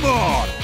Come on!